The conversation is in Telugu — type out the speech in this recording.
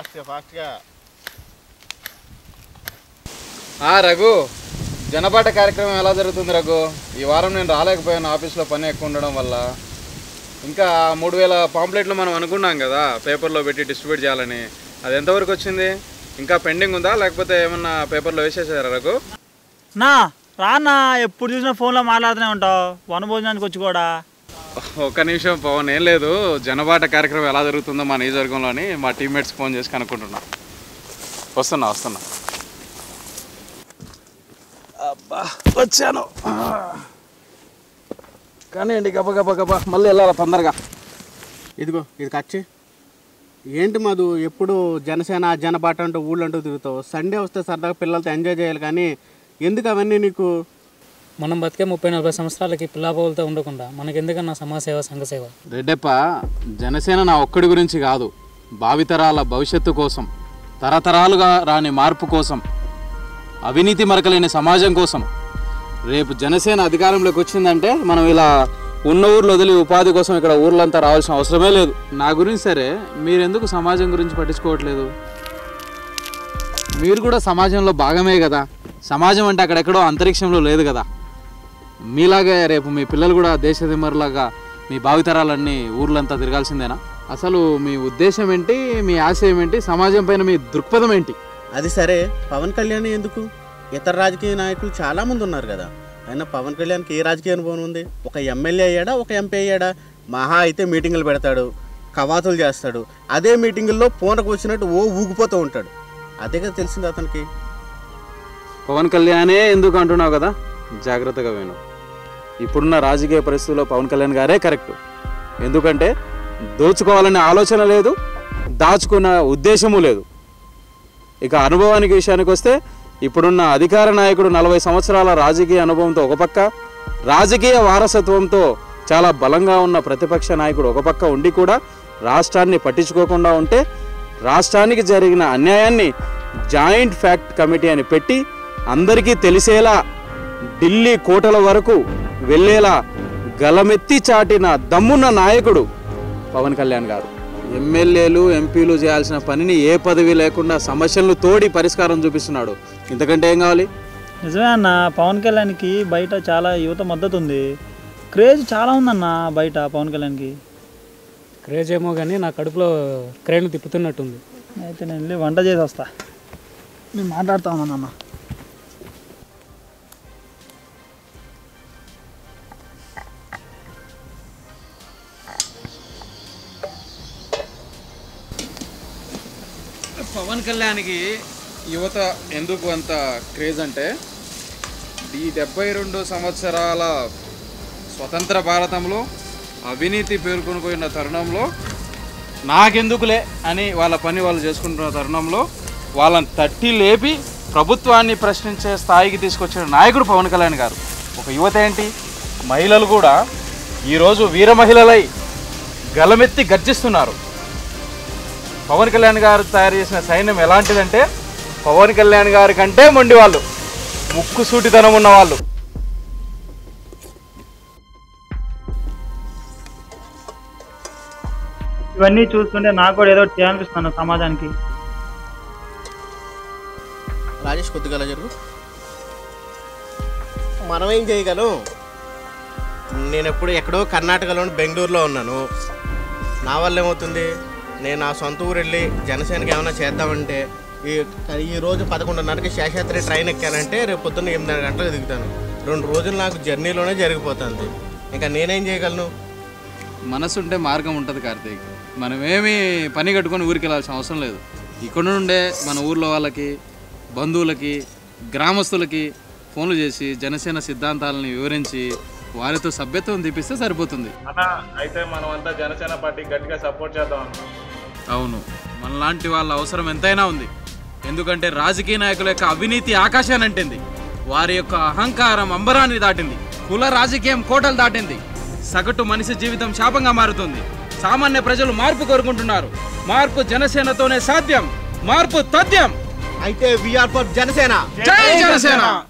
ఫాస్ట్గా ఫాస్ట్గా. ఆ రఘు జనపాట కార్యక్రమం ఎలా జరుగుతుంది రఘు? ఈ వారం నేను రాలేకపోయాను ఆఫీస్లో పని ఎక్కువ ఉండడం వల్ల. ఇంకా మూడు వేల పాంప్లెట్లు మనం అనుకున్నాం కదా పేపర్లో పెట్టి డిస్ట్రిబ్యూట్ చేయాలని. అది ఎంతవరకు వచ్చింది? ఇంకా పెండింగ్ ఉందా? లేకపోతే ఏమన్నా పేపర్లో వేసేసారా రఘు? నా రానా ఎప్పుడు చూసినా ఫోన్లో మాట్లాడుతూనే ఉంటావు. వనభోజనానికి వచ్చి కూడా. ఒక్క నిమిషం పవన్. ఏం లేదు. జనబాట కార్యక్రమం ఎలా జరుగుతుందో మా నియోజకవర్గంలోని మా టీమ్మేట్స్ ఫోన్ చేసి కనుక్కుంటున్నా. వస్తున్నా వస్తున్నా. అబ్బా వచ్చాను. కానీ అండి గబ గబ గబ. మళ్ళీ వెళ్ళాలి తొందరగా? ఇదిగో ఇది కచ్చి ఏంటి మధు ఎప్పుడు జనసేన జనబాట అంటూ ఊళ్ళో తిరుగుతావు? సండే వస్తే సరదాగా పిల్లలతో ఎంజాయ్ చేయాలి కానీ ఎందుకు అవన్నీ నీకు మనం బతికే ముప్పై నలభై సంవత్సరాలకి పిల్లాపోలతో ఉండకుండా మనకెందుకన్నా సమాజసేవ సంఘసేవ? రెడ్డప్ప జనసేన నా ఒక్కడి గురించి కాదు. భావితరాల భవిష్యత్తు కోసం తరతరాలుగా రాని మార్పు కోసం అవినీతి మరకలేని సమాజం కోసం. రేపు జనసేన అధికారంలోకి వచ్చిందంటే మనం ఇలా ఉన్న ఊర్లు వదిలి ఉపాధి కోసం ఇక్కడ ఊర్లంతా రావాల్సిన అవసరమే లేదు. నా గురించి సరే మీరెందుకు సమాజం గురించి పట్టించుకోవట్లేదు? మీరు కూడా సమాజంలో భాగమే కదా. సమాజం అంటే అక్కడెక్కడో అంతరిక్షంలో లేదు కదా. మీలాగే రేపు మీ పిల్లలు కూడా దేశదిమ్మరులాగా మీ భావితరాలన్నీ ఊర్లంతా తిరగాల్సిందేనా? అసలు మీ ఉద్దేశం ఏంటి? మీ ఆశయం ఏంటి? సమాజం పైన మీ దృక్పథం ఏంటి? అది సరే. పవన్ కళ్యాణ్ ఎందుకు? ఇతర రాజకీయ నాయకులు చాలా మంది ఉన్నారు కదా. అయినా పవన్ కళ్యాణ్కి ఏ రాజకీయ అనుభవం ఉంది? ఒక ఎమ్మెల్యే అయ్యాడా? ఒక ఎంపీ అయ్యాడా? మహా అయితే మీటింగులు పెడతాడు. కవాతులు చేస్తాడు. అదే మీటింగుల్లో పూనకు వచ్చినట్టు ఓ ఊగిపోతూ ఉంటాడు. అదే కదా తెలిసింది అతనికి. పవన్ కళ్యాణే ఎందుకు అంటున్నావు కదా? జాగ్రత్తగా విను. ఇప్పుడున్న రాజకీయ పరిస్థితుల్లో పవన్ కళ్యాణ్ గారే కరెక్ట్. ఎందుకంటే దోచుకోవాలనే ఆలోచన లేదు దాచుకున్న ఉద్దేశము లేదు. ఇక అనుభవానికి విషయానికి వస్తే ఇప్పుడున్న అధికార నాయకుడు నలభై సంవత్సరాల రాజకీయ అనుభవంతో ఒక పక్క రాజకీయ వారసత్వంతో చాలా బలంగా ఉన్న ప్రతిపక్ష నాయకుడు ఒక పక్క ఉండి కూడా రాష్ట్రాన్ని పట్టించుకోకుండా ఉంటే రాష్ట్రానికి జరిగిన అన్యాయాన్ని జాయింట్ ఫ్యాక్ట్ కమిటీ అని పెట్టి అందరికీ తెలిసేలా ఢిల్లీ కోటల వరకు వెళ్ళేలా గలమెత్తి చాటిన దమ్మున్న నాయకుడు పవన్ కళ్యాణ్ గారు. ఎమ్మెల్యేలు ఎంపీలు చేయాల్సిన పనిని ఏ పదవి లేకుండా సమస్యలను తోడి పరిష్కారం చూపిస్తున్నాడు. ఇంతకంటే ఏం కావాలి? నిజమే అన్న పవన్ కళ్యాణ్కి బయట చాలా యువత మద్దతు ఉంది క్రేజ్ చాలా ఉందన్న బయట పవన్ కళ్యాణ్కి. క్రేజ్ ఏమో కానీ నా కడుపులో క్రేన్ తిప్పుతున్నట్టుంది. అయితే నేను వెళ్ళి వంట చేసి వస్తా. నేను మాట్లాడుతా పవన్ కళ్యాణ్కి యువత ఎందుకు అంత క్రేజ్ అంటే ఈ డెబ్బై రెండు సంవత్సరాల స్వతంత్ర భారతంలో అవినీతి పేర్కొని పోయిన తరుణంలో నాకెందుకులే అని వాళ్ళ పని వాళ్ళు చేసుకుంటున్న తరుణంలో వాళ్ళని తట్టి లేపి ప్రభుత్వాన్ని ప్రశ్నించే స్థాయికి తీసుకొచ్చిన నాయకుడు పవన్ కళ్యాణ్ గారు. ఒక యువత ఏంటి? మహిళలు కూడా ఈరోజు వీర మహిళలై గలమెత్తి గర్జిస్తున్నారు. పవన్ కళ్యాణ్ గారు తయారు చేసిన సైన్యం ఎలాంటిదంటే పవన్ కళ్యాణ్ గారి కంటే మొండి వాళ్ళు ముక్కు సూటితనం ఉన్న వాళ్ళు ఇవన్నీ చూస్తుంటే నాకు కూడా ఏదో ఒకటి చేయాలనిపిస్తుంది సమాజానికి. రాజేష్ కొద్దిగా జరుగు. మనం ఏం చేయగలం? నేను ఎప్పుడు ఎక్కడో కర్ణాటకలోని బెంగళూరులో ఉన్నాను. నా వల్ల ఏమవుతుంది? నేను నా సొంత ఊరు వెళ్ళి జనసేనకి ఏమైనా చేద్దామంటే ఈ ఈ రోజు పదకొండున్నరకి శేషాద్రి ట్రైన్ ఎక్కానంటే రేపు పొద్దున్న ఎనిమిది గంటలకు దిగుతాను. రెండు రోజులు నాకు జర్నీలోనే జరిగిపోతుంది. ఇంకా నేనేం చేయగలను? మనసుంటే మార్గం ఉంటుంది కార్తీక్. మనమేమి పని కట్టుకొని ఊరికి వెళ్ళాల్సిన అవసరం లేదు. ఇక్కడ నుండే మన ఊర్లో వాళ్ళకి బంధువులకి గ్రామస్తులకి ఫోన్లు చేసి జనసేన సిద్ధాంతాలని వివరించి వారితో సభ్యత్వం తీపిస్తే సరిపోతుంది. అన్న అయితే మనం అంతా జనసేన పార్టీ గట్టిగా సపోర్ట్ చేద్దాం అవును. మనలాంటి వాళ్ళ అవసరం ఎంతైనా ఉంది. ఎందుకంటే రాజకీయ నాయకుల యొక్క అవినీతి ఆకాశాన్ని అంటింది. వారి యొక్క అహంకారం అంబరాన్ని దాటింది. కుల రాజకీయం కోటలు దాటింది. సగటు మనిషి జీవితం శాపంగా మారుతుంది. సామాన్య ప్రజలు మార్పు కోరుకుంటున్నారు. మార్పు జనసేనతోనే సాధ్యం. మార్పు తథ్యం. అయితే వీఆర్ ఫర్ జనసేన. జై జనసేన!